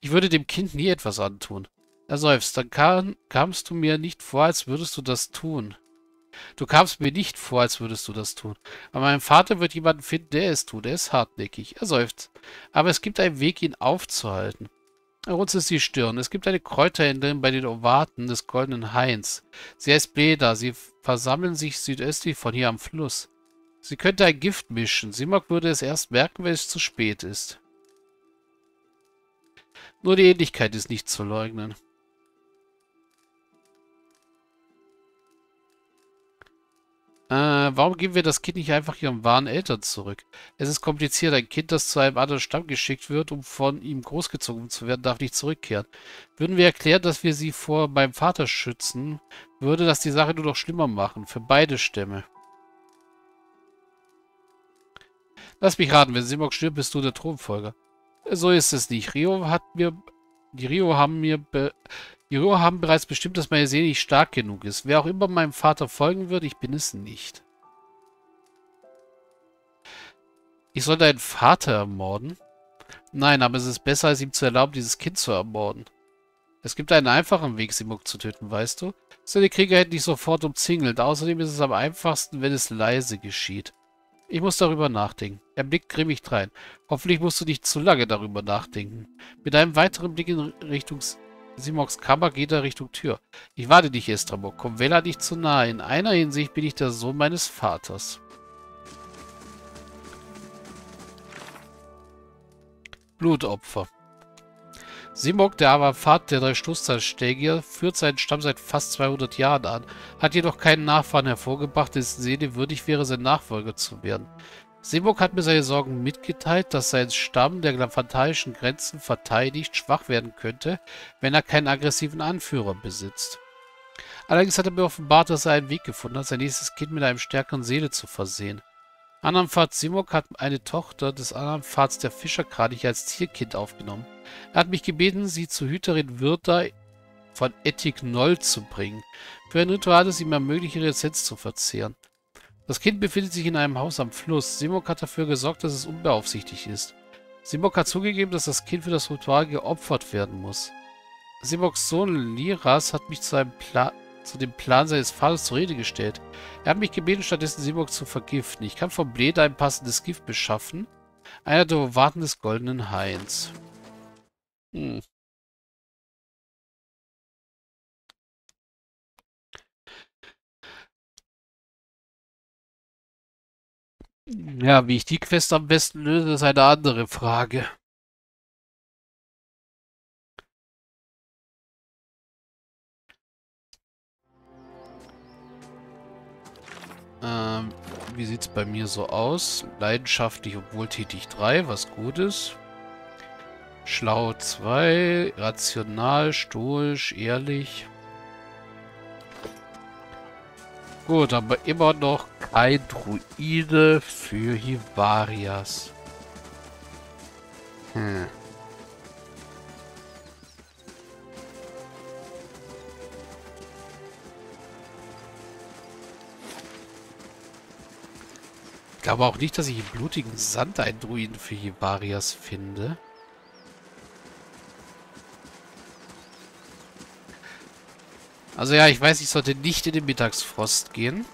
Ich würde dem Kind nie etwas antun. Er seufzt. Dann kam, kamst du mir nicht vor, als würdest du das tun. Du kamst mir nicht vor, als würdest du das tun. Aber mein Vater wird jemanden finden, der es tut. Er ist hartnäckig. Er seufzt. Aber es gibt einen Weg, ihn aufzuhalten. Er runzelt die Stirn. Es gibt eine Kräuterhändlerin bei den Ovaten des Goldenen Hains. Sie heißt Bleda. Sie versammeln sich südöstlich von hier am Fluss. Sie könnte ein Gift mischen. Simok würde es erst merken, wenn es zu spät ist. Nur die Ähnlichkeit ist nicht zu leugnen. Äh, warum geben wir das Kind nicht einfach ihren wahren Eltern zurück? Es ist kompliziert. Ein Kind, das zu einem anderen Stamm geschickt wird, um von ihm großgezogen zu werden, darf nicht zurückkehren. Würden wir erklären, dass wir sie vor meinem Vater schützen, würde das die Sache nur noch schlimmer machen. Für beide Stämme. Lass mich raten, wenn Simok stirbt, bist du der Thronfolger. So ist es nicht. Rio hat mir... Die Rio haben mir... Die Rio haben bereits bestimmt, dass meine Seele nicht stark genug ist. Wer auch immer meinem Vater folgen wird, ich bin es nicht. Ich soll deinen Vater ermorden? Nein, aber es ist besser, als ihm zu erlauben, dieses Kind zu ermorden. Es gibt einen einfachen Weg, Simuk zu töten, weißt du? Seine Krieger hätten dich sofort umzingelt. Außerdem ist es am einfachsten, wenn es leise geschieht. Ich muss darüber nachdenken. Er blickt grimmig drein. Hoffentlich musst du nicht zu lange darüber nachdenken. Mit einem weiteren Blick in Richtung Simoks Kammer geht er Richtung Tür. Ich warte dich, Estrabok. Komm Vela nicht zu nahe. In einer Hinsicht bin ich der Sohn meines Vaters. Blutopfer. Simok, der Avafat der drei Stoßzahlstegier, führt seinen Stamm seit fast 200 Jahren an, hat jedoch keinen Nachfahren hervorgebracht, dessen Seele würdig wäre, sein Nachfolger zu werden. Simok hat mir seine Sorgen mitgeteilt, dass sein Stamm der glafantalischen Grenzen verteidigt schwach werden könnte, wenn er keinen aggressiven Anführer besitzt. Allerdings hat er mir offenbart, dass er einen Weg gefunden hat, sein nächstes Kind mit einem stärkeren Seele zu versehen. Anamfat Simok hat eine Tochter des Anamfats der Fischerkranich als Tierkind aufgenommen. Er hat mich gebeten, sie zur Hüterin Wirta von Etik Noll zu bringen, für ein Ritual, das ihm ermöglicht, ihre Essenz zu verzehren. Das Kind befindet sich in einem Haus am Fluss. Simok hat dafür gesorgt, dass es unbeaufsichtigt ist. Simok hat zugegeben, dass das Kind für das Ritual geopfert werden muss. Simoks Sohn Liras hat mich zu, einem Pla zu dem Plan seines Vaters zur Rede gestellt. Er hat mich gebeten, stattdessen Simok zu vergiften. Ich kann vom Bled ein passendes Gift beschaffen. Einer der Warten des Goldenen Hains. Hm. Ja, wie ich die Quest am besten löse, ist eine andere Frage. Ähm, wie sieht es bei mir so aus? Leidenschaftlich und wohltätig 3, was gut ist. Schlau 2, rational, stoisch, ehrlich. Gut, aber immer noch kein Druide für Hivarias. Hm. Ich glaube auch nicht, dass ich im blutigen Sand einen Druiden für Hivarias finde. Also ja, ich weiß, ich sollte nicht in den Mittagsfrost gehen.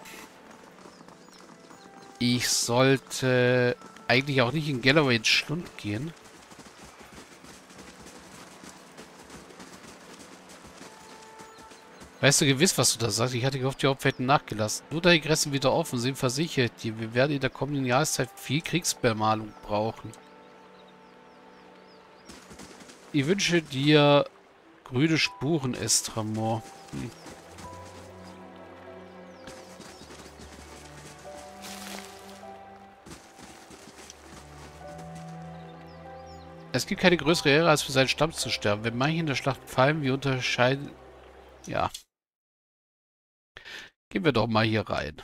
Ich sollte eigentlich auch nicht in Galloway ins Schlund gehen. Weißt du gewiss, was du da sagst? Ich hatte gehofft, die Hauptfelden nachgelassen. Nur da die Grenzen wieder offen sind, versichert dir, wir werden in der kommenden Jahreszeit viel Kriegsbemalung brauchen. Ich wünsche dir grüne Spuren, Estramor. Hm. Es gibt keine größere Ehre, als für seinen Stamm zu sterben. Wenn manche in der Schlacht fallen, wir unterscheiden... Ja. Gehen wir doch mal hier rein.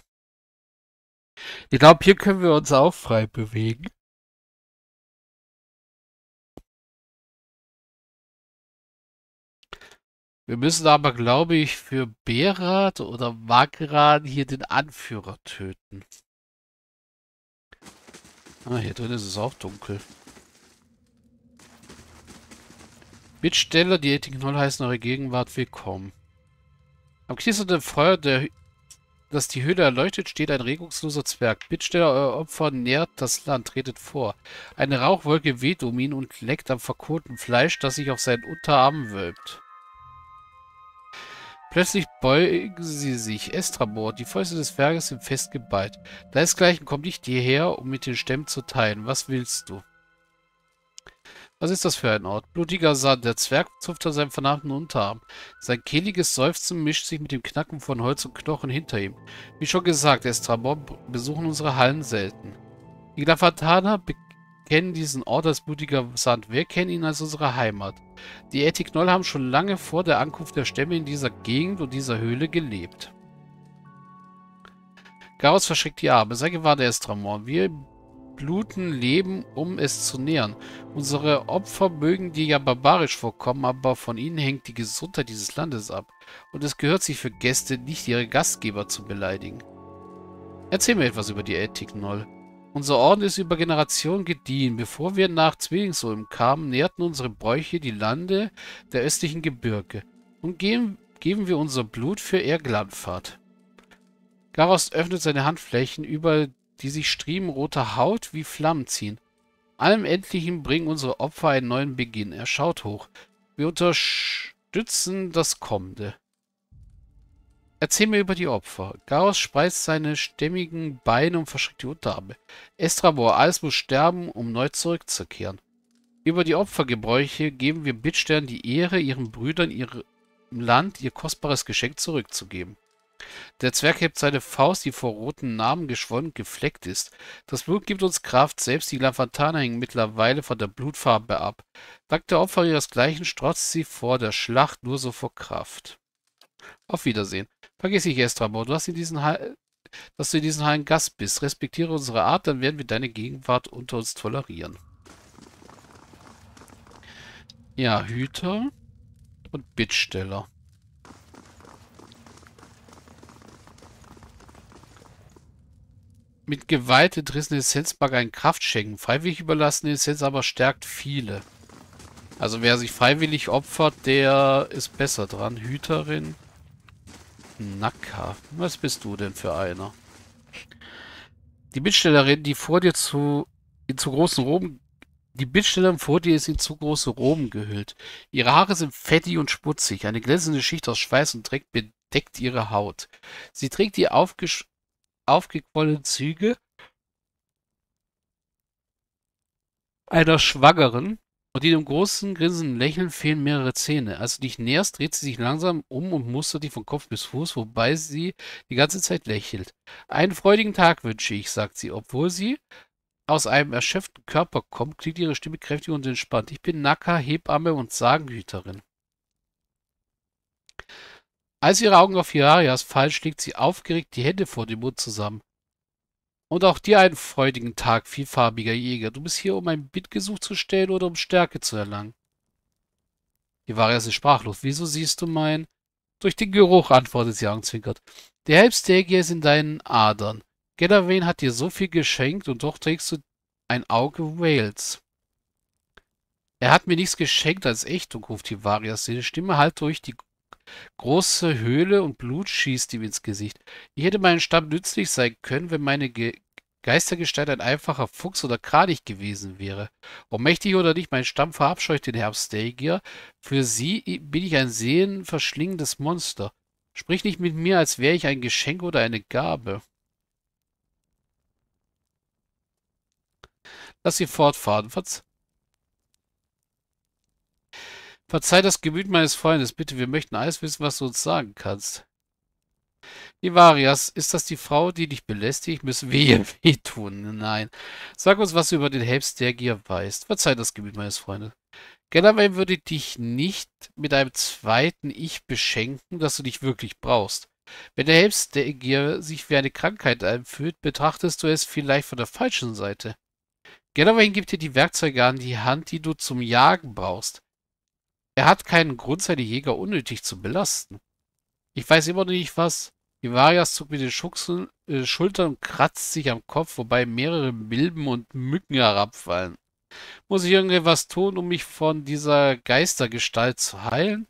Ich glaube, hier können wir uns auch frei bewegen. Wir müssen aber, glaube ich, für Berat oder Magran hier den Anführer töten. Ah, hier drin ist es auch dunkel. Bittsteller, die Ethik-Knoll heißen eure Gegenwart willkommen. Am knisternden Feuer, der, das die Höhle erleuchtet, steht ein regungsloser Zwerg. Bittsteller, euer Opfer nährt das Land, tretet vor. Eine Rauchwolke weht um ihn und leckt am verkohlten Fleisch, das sich auf seinen Unterarmen wölbt. Plötzlich beugen sie sich. Estrabor, die Fäuste des Zwerges sind fest geballt. Deinesgleichen kommt nicht hierher, um mit den Stämmen zu teilen. Was willst du? Was ist das für ein Ort? Blutiger Sand. Der Zwerg zupft an seinem vernarbten Unterarm. Sein kehliges Seufzen mischt sich mit dem Knacken von Holz und Knochen hinter ihm. Wie schon gesagt, Estrabor besuchen unsere Hallen selten. Die Glafataner kennen diesen Ort als blutiger Sand. Wir kennen ihn als unsere Heimat. Die Ethiknoll haben schon lange vor der Ankunft der Stämme in dieser Gegend und dieser Höhle gelebt. Garaus verschreckt die Arme. Sei gewahr, der Estramon. Wir bluten Leben, um es zu nähern. Unsere Opfer mögen dir ja barbarisch vorkommen, aber von ihnen hängt die Gesundheit dieses Landes ab. Und es gehört sich für Gäste nicht, ihre Gastgeber zu beleidigen. Erzähl mir etwas über die Ethik, Noll. Unser Orden ist über Generationen gediehen. Bevor wir nach Zwillingsulm kamen, nährten unsere Bräuche die Lande der östlichen Gebirge. Und geben, geben wir unser Blut für ihr Glandfahrt. Garost öffnet seine Handflächen über die sich Striemen roter Haut wie Flammen ziehen. Allem Endlichen bringen unsere Opfer einen neuen Beginn. Er schaut hoch. Wir unterstützen das Kommende. Erzähl mir über die Opfer. Gauss spreizt seine stämmigen Beine und verschreckt die Unterarme. Estrabor, alles muss sterben, um neu zurückzukehren. Über die Opfergebräuche geben wir Bittstern die Ehre, ihren Brüdern ihrem Land ihr kostbares Geschenk zurückzugeben. Der Zwerg hebt seine Faust, die vor roten Narben geschwollen gefleckt ist. Das Blut gibt uns Kraft, selbst die Lavantaner hängen mittlerweile von der Blutfarbe ab. Dank der Opfer ihresgleichen strotzt sie vor der Schlacht nur so vor Kraft. Auf Wiedersehen. Vergiss nicht, Estrabor, du hast in diesen Hall, dass du in diesen Hallen Gast bist. Respektiere unsere Art, dann werden wir deine Gegenwart unter uns tolerieren. Ja, Hüter und Bittsteller. Mit Gewalt entrissene Essenzbagger ein Kraft schenken. Freiwillig überlassene Essenz aber stärkt viele. Also wer sich freiwillig opfert, der ist besser dran. Hüterin. Nacker. Was bist du denn für einer? Die Bittstellerin, die vor dir zu in zu großen Roben die Bittstellerin vor dir ist in zu große Roben gehüllt. Ihre Haare sind fettig und schmutzig. Eine glänzende Schicht aus Schweiß und Dreck bedeckt ihre Haut. Sie trägt die aufgesch aufgequollenen Züge einer Schwangeren und in einem großen, grinsenden Lächeln fehlen mehrere Zähne. Als du dich näherst, dreht sie sich langsam um und mustert dich von Kopf bis Fuß, wobei sie die ganze Zeit lächelt. Einen freudigen Tag wünsche ich, sagt sie, obwohl sie aus einem erschöpften Körper kommt, klingt ihre Stimme kräftig und entspannt. Ich bin Naka, Hebamme und Sagenhüterin. Als ihre Augen auf Hirarias fallen, schlägt sie aufgeregt die Hände vor dem Mund zusammen. Und auch dir einen freudigen Tag, vielfarbiger Jäger. Du bist hier, um ein Bittgesuch zu stellen oder um Stärke zu erlangen. Hirarias ist sprachlos. Wieso siehst du mein... Durch den Geruch, antwortet sie angezwinkert. Der Helpstagier ist in deinen Adern. Gedawayne hat dir so viel geschenkt und doch trägst du ein Auge Wales. Er hat mir nichts geschenkt als Ächtung, ruft Hivarias. Seine Stimme hallt durch die Große Höhle und Blut schießt ihm ins Gesicht. Ich hätte meinem Stamm nützlich sein können, wenn meine Ge Geistergestalt ein einfacher Fuchs oder Kranich gewesen wäre. Ob mächtig oder nicht, mein Stamm verabscheut den Herbstdagier. Für sie bin ich ein seelenverschlingendes Monster. Sprich nicht mit mir, als wäre ich ein Geschenk oder eine Gabe. Lass sie fortfahren. Verz Verzeih das Gemüt meines Freundes, bitte, wir möchten alles wissen, was du uns sagen kannst. Ivarias, ist das die Frau, die dich belästigt? Müssen wir ihr wehtun? Nein. Sag uns, was du über den Helps der Gier weißt. Verzeih das Gemüt meines Freundes. Galloway würde dich nicht mit einem zweiten Ich beschenken, das du nicht wirklich brauchst. Wenn der Helps der Gier sich wie eine Krankheit einfühlt, betrachtest du es vielleicht von der falschen Seite. Galloway gibt dir die Werkzeuge an die Hand, die du zum Jagen brauchst. Er hat keinen Grund, seine Jäger unnötig zu belasten. Ich weiß immer noch nicht, was. Ivarias zuckt mit den Schuchseln, äh, Schultern und kratzt sich am Kopf, wobei mehrere Milben und Mücken herabfallen. Muss ich irgendetwas tun, um mich von dieser Geistergestalt zu heilen?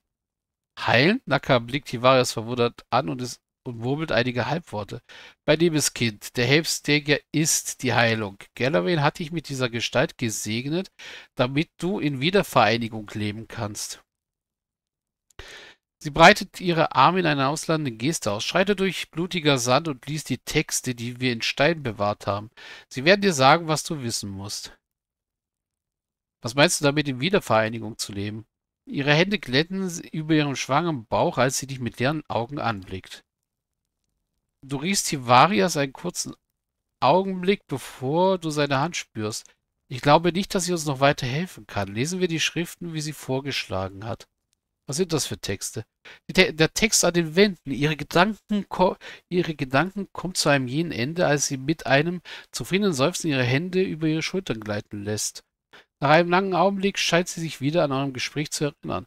Heilen? Naka blickt Hivarias verwundert an und, ist, und murmelt einige Halbworte. Mein liebes Kind, der Helpsteger ist die Heilung. Galloway hat dich mit dieser Gestalt gesegnet, damit du in Wiedervereinigung leben kannst. Sie breitet ihre Arme in einer ausladenden Geste aus, schreitet durch blutiger Sand und liest die Texte, die wir in Stein bewahrt haben. Sie werden dir sagen, was du wissen musst. Was meinst du damit, in Wiedervereinigung zu leben? Ihre Hände glätten über ihrem schwangeren Bauch, als sie dich mit leeren Augen anblickt. Du riechst Hivarias einen kurzen Augenblick, bevor du seine Hand spürst. Ich glaube nicht, dass sie uns noch weiter helfen kann. Lesen wir die Schriften, wie sie vorgeschlagen hat. Was sind das für Texte? Der Text an den Wänden. Ihre Gedanken, ihre Gedanken kommt zu einem jenen Ende, als sie mit einem zufriedenen Seufzen ihre Hände über ihre Schultern gleiten lässt. Nach einem langen Augenblick scheint sie sich wieder an eurem Gespräch zu erinnern.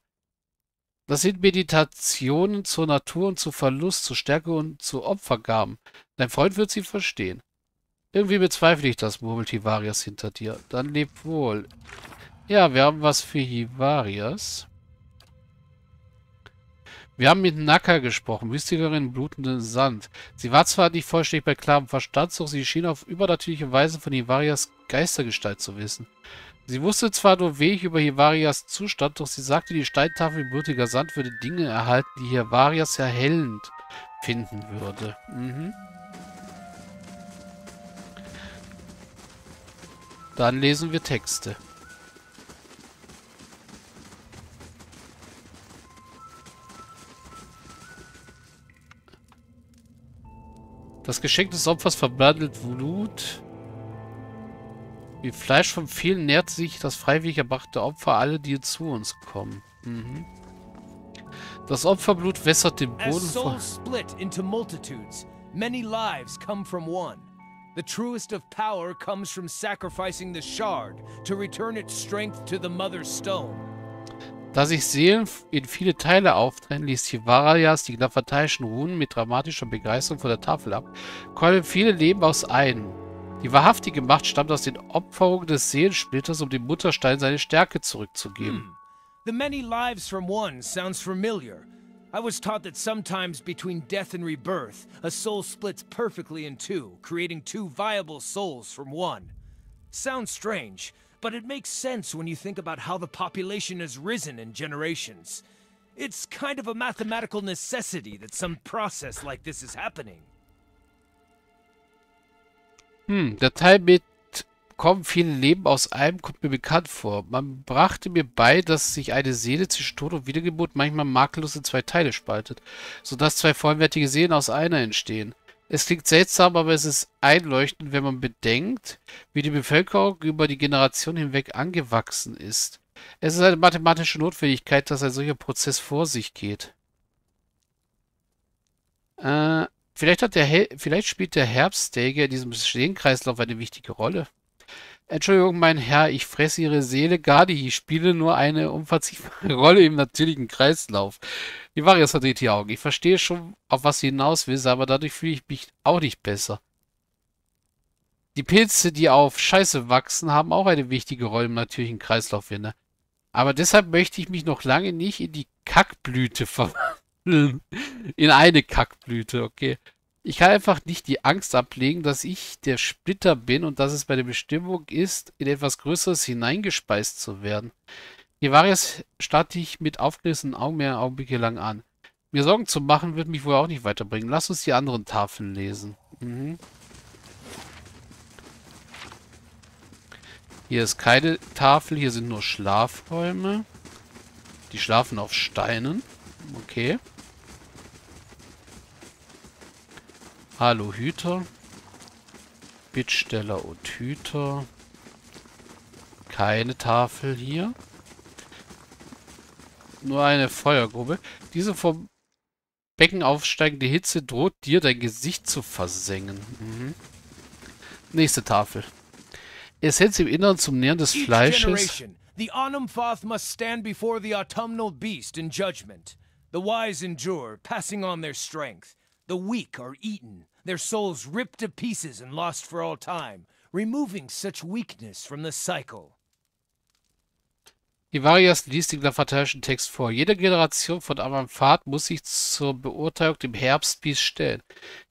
Das sind Meditationen zur Natur und zu Verlust, zu Stärke und zu Opfergaben. Dein Freund wird sie verstehen. Irgendwie bezweifle ich das, murmelt Hivarias hinter dir. Dann leb wohl. Ja, wir haben was für Hivarias. Wir haben mit Naka gesprochen, Mystikerin blutenden Sand. Sie war zwar nicht vollständig bei klarem Verstand, doch sie schien auf übernatürliche Weise von Hivarias Geistergestalt zu wissen. Sie wusste zwar nur wenig über Hivarias Zustand, doch sie sagte, die Steintafel blutiger Sand würde Dinge erhalten, die Hivarias erhellend finden würde. Mhm. Dann lesen wir Texte. Das Geschenk des Opfers verbandelt Blut. Wie Fleisch vom vielen nährt sich das freiwillig erbrachte Opfer alle, die zu uns kommen. Mhm. Das Opferblut wässert den Boden von... split into multitudes, many lives come from one. The truest of power comes from sacrificing the shard to return its strength to the mother stone. Da sich Seelen in viele Teile auftrennen, ließ Hivarias die glafatayischen Runen mit dramatischer Begeisterung von der Tafel ab, qualmen viele Leben aus einem. Die wahrhaftige Macht stammt aus den Opferungen des Seelensplitters, um dem Mutterstein seine Stärke zurückzugeben. Hm. The many lives from one sounds familiar. I was taught that sometimes between death and rebirth, a soul splits perfectly in two, creating two viable souls from one. Sounds strange, but it makes sense when you think about how the population has risen in generations. It's kind of a mathematical necessity that some process like this is happening. Hm, der Teil mit kommen viele Leben aus einem kommt mir bekannt vor. Man brachte mir bei, dass sich eine Seele zwischen Tod und Wiedergeburt manchmal makellos in zwei Teile spaltet, sodass zwei vollwertige Seelen aus einer entstehen. Es klingt seltsam, aber es ist einleuchtend, wenn man bedenkt, wie die Bevölkerung über die Generation hinweg angewachsen ist. Es ist eine mathematische Notwendigkeit, dass ein solcher Prozess vor sich geht. Äh, vielleicht, hat der vielleicht spielt der Herbststäger in diesem Stehenkreislauf eine wichtige Rolle. Entschuldigung, mein Herr, ich fresse Ihre Seele gar nicht. Ich spiele nur eine unverzichtbare Rolle im natürlichen Kreislauf. Die Varias verdreht die Augen. Ich verstehe schon, auf was sie hinaus will, aber dadurch fühle ich mich auch nicht besser. Die Pilze, die auf Scheiße wachsen, haben auch eine wichtige Rolle im natürlichen Kreislauf inne. Aber deshalb möchte ich mich noch lange nicht in die Kackblüte verwandeln. In eine Kackblüte, okay. Ich kann einfach nicht die Angst ablegen, dass ich der Splitter bin und dass es bei der Bestimmung ist, in etwas Größeres hineingespeist zu werden. Hivarias starte ich mit aufgerissenen Augen mehrere Augenblicke lang an. Mir Sorgen zu machen, wird mich wohl auch nicht weiterbringen. Lass uns die anderen Tafeln lesen. Mhm. Hier ist keine Tafel, hier sind nur Schlafräume. Die schlafen auf Steinen. Okay. Hallo Hüter. Bittsteller und Hüter. Keine Tafel hier. Nur eine Feuergrube. Diese vom Becken aufsteigende Hitze droht dir dein Gesicht zu versengen. Mhm. Nächste Tafel. Essenz im Inneren zum Nähren des Fleisches. The Anumfoth must stand before the autumnal beast in judgment. The wise endure, passing on their strength. The weak are eaten, their souls ripped to pieces and lost for all time, removing such weakness from the cycle. Ivarias liest den grammatikischen Text vor. Jede Generation von Amanfat muss sich zur Beurteilung dem Herbstbiest stellen.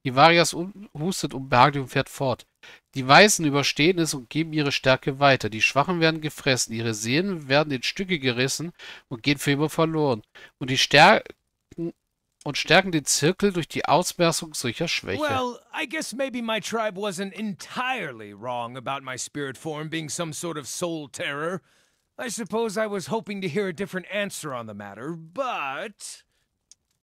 Ivarias hustet unbehaglich und fährt fort. Die Weisen überstehen es und geben ihre Stärke weiter. Die Schwachen werden gefressen, ihre Seelen werden in Stücke gerissen und gehen für immer verloren. Und die Stärken und stärken den Zirkel durch die Ausmerzung solcher Schwäche. Well, I guess maybe my tribe wasn't entirely wrong about my spirit form being some sort of soul terror. I suppose I was hoping to hear a different answer on the matter, but...